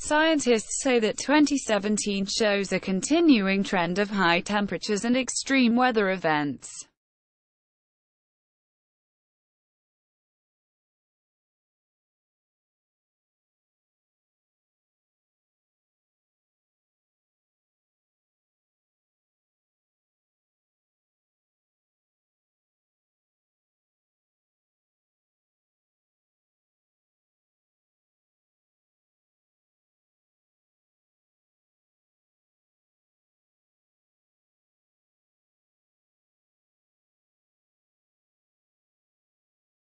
scientists say that 2017 shows a continuing trend of high temperatures and extreme weather events.